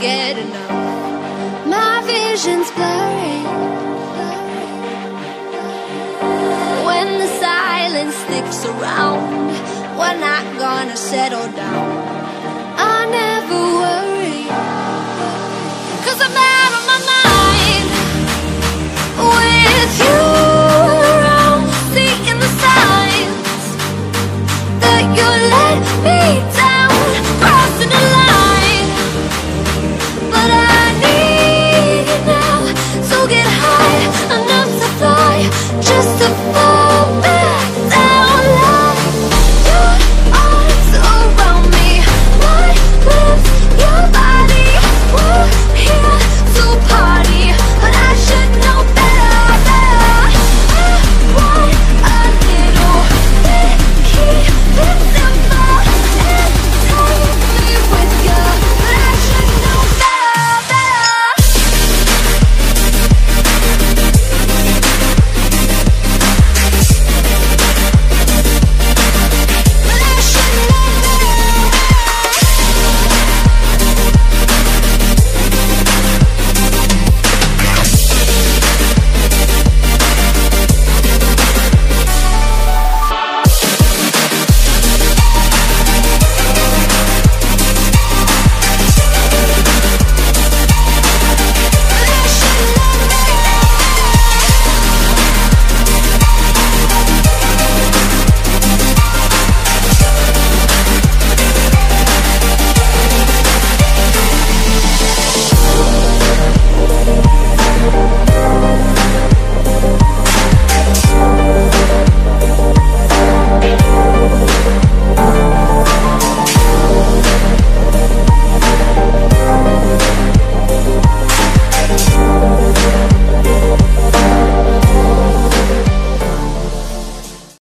get enough. My vision's blurry. When the silence sticks around, we're not gonna settle down. I never.